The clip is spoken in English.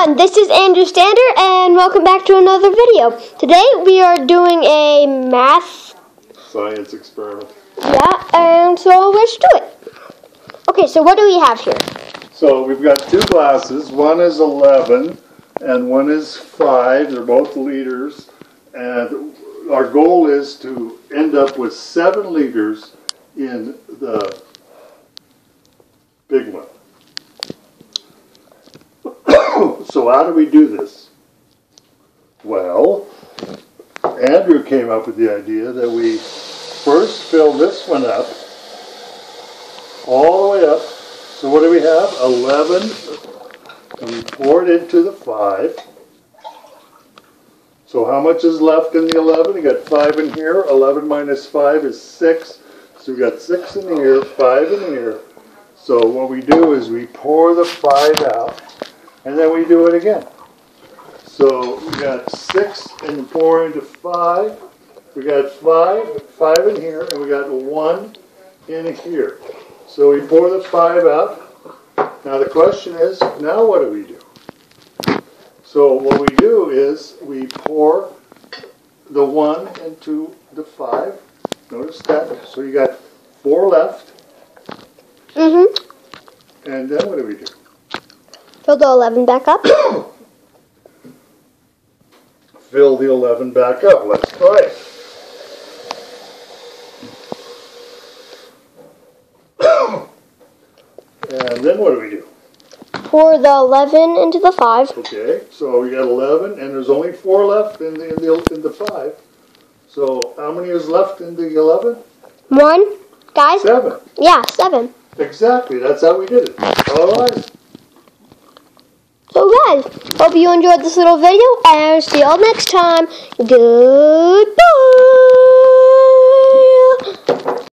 everyone, this is Andrew Standaert and welcome back to another video. Today we are doing a math, Science experiment. yeah, and so let's do it. Okay, so what do we have here? So we've got two glasses. One is 11 and one is 5. They're both liters. And our goal is to end up with 7 liters in the big one. So how do we do this? Well, Andrew came up with the idea that we first fill this one up all the way up. So what do we have? 11. And we pour it into the 5. So how much is left in the 11? We got 5 in here. 11 minus 5 is 6. So we got 6 in here, 5 in here. So what we do is we pour the 5 out, and then we do it again. So we got 6 and pour into 5. We got 5, 5 in here, and we got 1 in here. So we pour the 5 out. Now the question is, now what do we do? So what we do is we pour the 1 into the 5. Notice that. So you got 4 left. Mm-hmm. And then what do we do? Fill the 11 back up. Fill the 11 back up. Let's try it. and then what do we do? Pour the 11 into the 5. Okay, so we got 11, and there's only 4 left in the, in the, in the 5. So how many is left in the 11? 1. Guys? 7. Yeah, 7. Exactly, that's how we did it. All right. Hope you enjoyed this little video and see y'all next time. Goodbye!